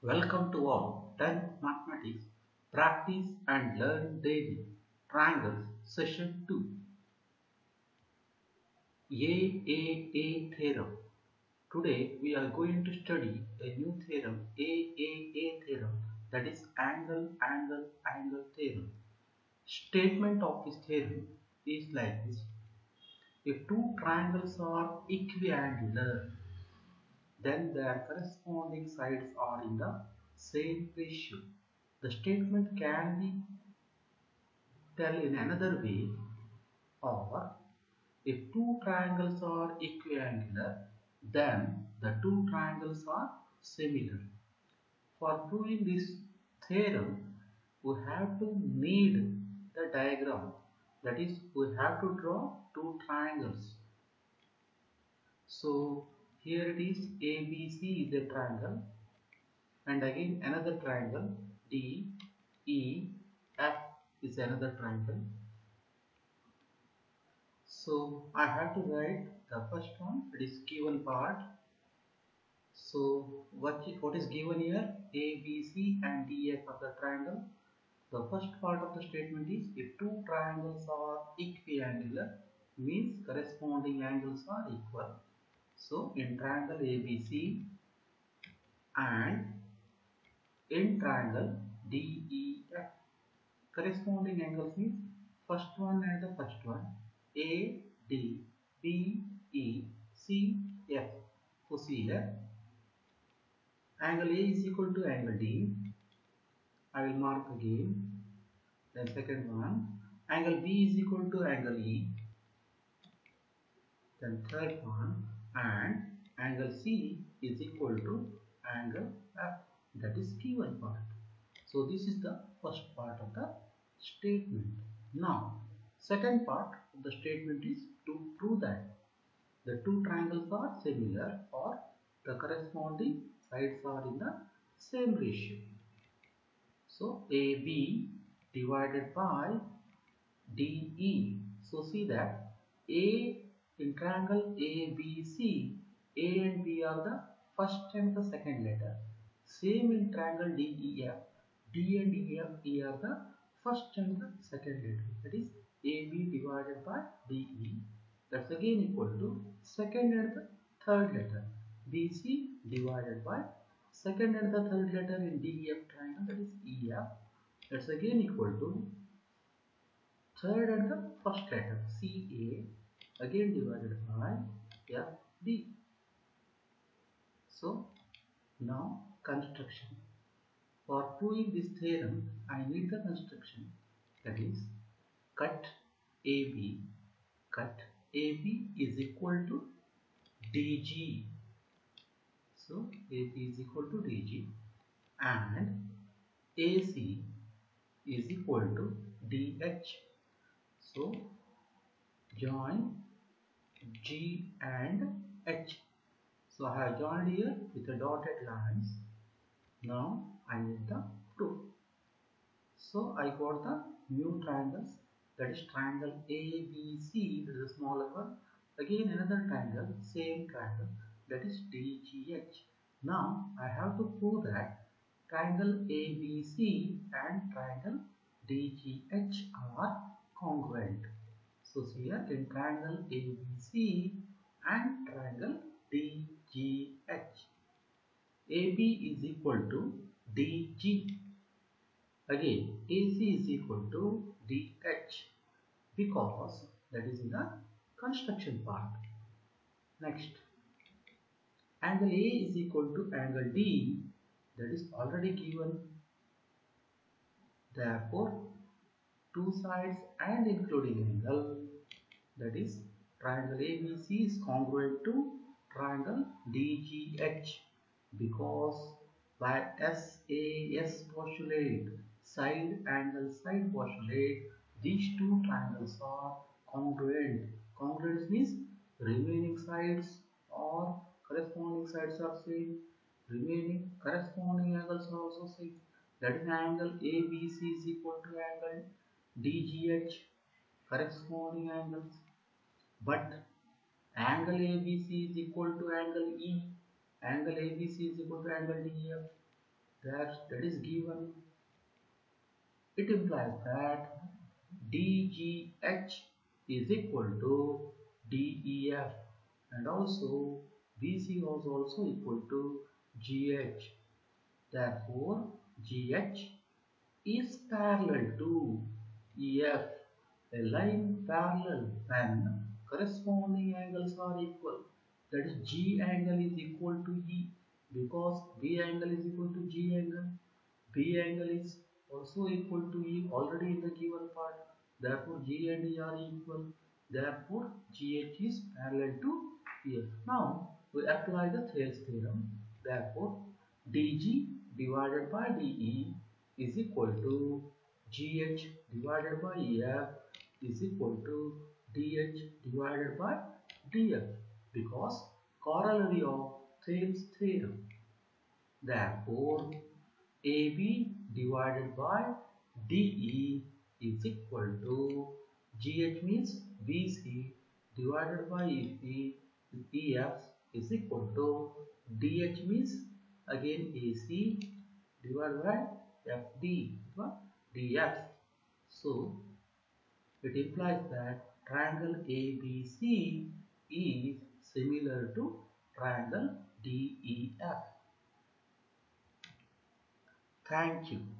Welcome to all 10th Mathematics Practice and Learn Daily Triangles Session 2 AAA Theorem Today we are going to study a new theorem AAA theorem that is angle angle angle theorem. Statement of this theorem is like this. If two triangles are equiangular then their corresponding sides are in the same ratio. The statement can be tell in another way or if two triangles are equiangular then the two triangles are similar. For proving this theorem we have to need the diagram that is we have to draw two triangles. So here it is ABC is a triangle. And again another triangle. D E F is another triangle. So I have to write the first one. It is given part. So what, what is given here? ABC and DF of the triangle. The first part of the statement is if two triangles are equiangular means corresponding angles are equal so in triangle ABC and in triangle DEF corresponding angles means first one and the first one A D B E C F. So see here angle A is equal to angle D. I will mark again. Then second one angle B is equal to angle E. Then third one and angle C is equal to angle F that is given part. So this is the first part of the statement. Now second part of the statement is to prove that the two triangles are similar or the corresponding sides are in the same ratio. So AB divided by DE. So see that A in triangle ABC, A and B are the first and the second letter. Same in triangle DEF, D and EF E are the first and the second letter. That is AB divided by DE. That's again equal to second and the third letter. BC divided by second and the third letter in DEF triangle that is EF. That's again equal to third and the first letter CA again divided by FD. So now construction. For proving this theorem, I need the construction that is cut AB. Cut AB is equal to DG. So AB is equal to DG and AC is equal to DH. So join G and H. So I have joined here with the dotted lines. Now I need the proof. So I got the new triangles that is triangle ABC that is the smaller one. Again another triangle, same triangle that is DGH. Now I have to prove that triangle ABC and triangle DGH are congruent. So here in triangle ABC and triangle DGH. AB is equal to DG. Again AC is equal to DH because that is in the construction part. Next angle A is equal to angle D that is already given. Therefore two sides and including angle that is triangle ABC is congruent to triangle DGH because by SAS postulate side angle side postulate these two triangles are congruent. Congruence means remaining sides or corresponding sides are same. Remaining corresponding angles are also same. That is angle ABC is equal to angle DGH corresponding angles but angle ABC is equal to angle E angle ABC is equal to angle DEF that that is given it implies that DGH is equal to DEF and also BC was also equal to GH. Therefore, GH is parallel to EF. A line parallel when corresponding angles are equal. That is G angle is equal to E because B angle is equal to G angle. B angle is also equal to E already in the given part. Therefore, G and E are equal. Therefore, GH is parallel to EF. Now, we apply the Thales theorem. Therefore, DG divided by DE is equal to GH divided by EF is equal to DH divided by DF because corollary of Thales theorem. Therefore, AB divided by DE is equal to GH means BC divided by EP, EF is equal to DH means again AC divided by FD DF. So it implies that triangle ABC is similar to triangle DEF. Thank you.